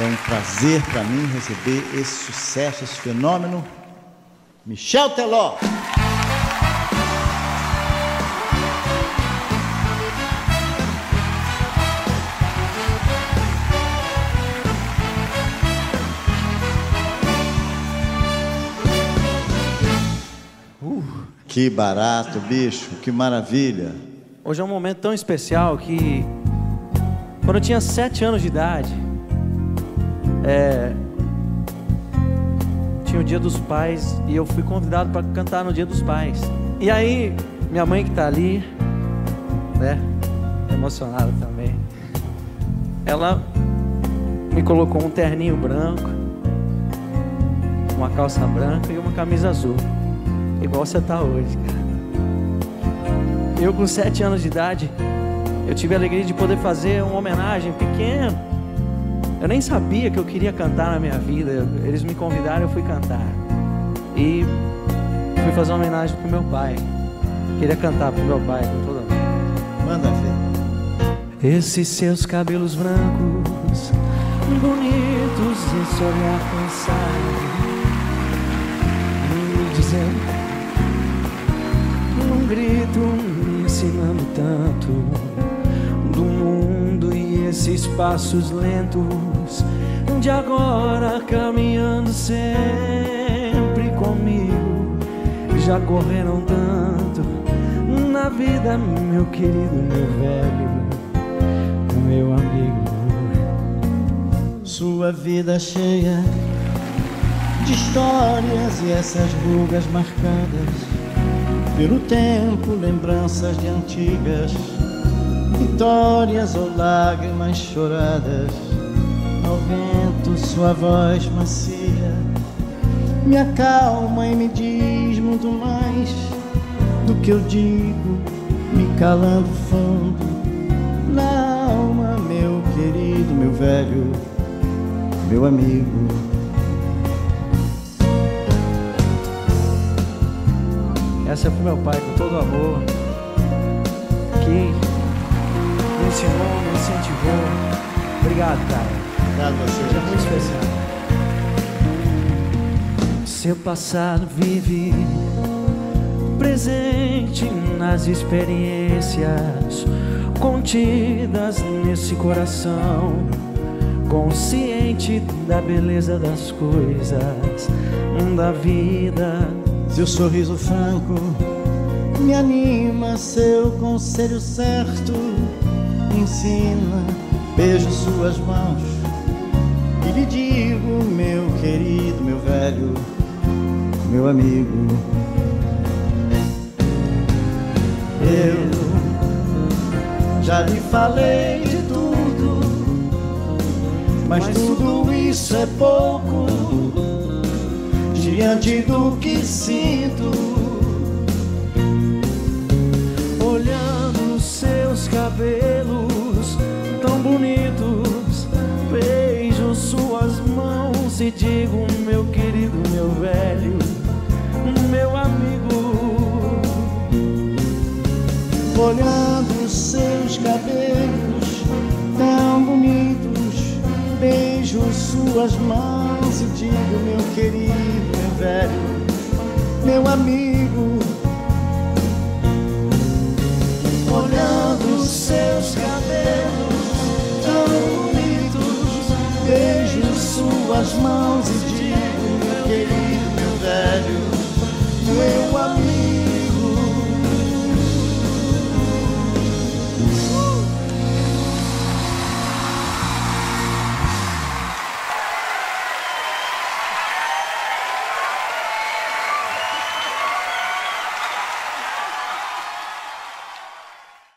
É um prazer para mim receber esse sucesso, esse fenômeno. Michel Teló. Que barato, bicho, que maravilha. Hoje é um momento tão especial que, quando eu tinha sete anos de idade, é, tinha o Dia dos Pais e eu fui convidado para cantar no Dia dos Pais. E aí, minha mãe que está ali, né, emocionada também, ela me colocou um terninho branco, uma calça branca e uma camisa azul, igual você está hoje, cara. Eu com sete anos de idade, eu tive a alegria de poder fazer uma homenagem pequena. Eu nem sabia que eu queria cantar na minha vida. Eles me convidaram, eu fui cantar. E fui fazer uma homenagem pro meu pai. Queria cantar pro meu pai com toda Manda ver. Esses seus cabelos brancos, bonitos, esse olhar cansado, me dizendo num grito me ensinando tanto esses passos lentos de agora caminhando sempre comigo. Já correram tanto na vida meu querido meu velho meu amigo. Sua vida cheia de histórias e essas rugas marcadas pelo tempo, lembranças de antigas vitórias ou lágrimas choradas. Ao vento, sua voz macia me acalma e me diz muito mais do que eu digo, me calando fundo na alma, meu querido, meu velho, meu amigo. Essa é pro meu pai com todo amor que ensinou, me incentivou. Obrigado, cara. Obrigado a você. É muito especial. Seu passado vive presente nas experiências contidas nesse coração, consciente da beleza das coisas, da vida. Seu sorriso franco me anima, seu conselho certo me ensina. Beijo suas mãos e lhe digo, meu querido, meu velho, meu amigo. Eu já lhe falei de tudo, mas tudo isso é pouco diante do que sinto. Olhando seus cabelos digo, meu querido, meu velho, meu amigo. Olhando seus cabelos tão bonitos, beijo suas mãos e digo, meu querido, meu velho, meu amigo. Suas mãos e digo, meu querido, meu velho,